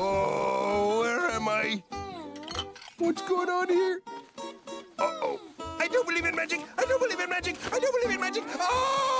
Oh, where am I? What's going on here? Uh-oh. I don't believe in magic. I don't believe in magic. I don't believe in magic. Oh!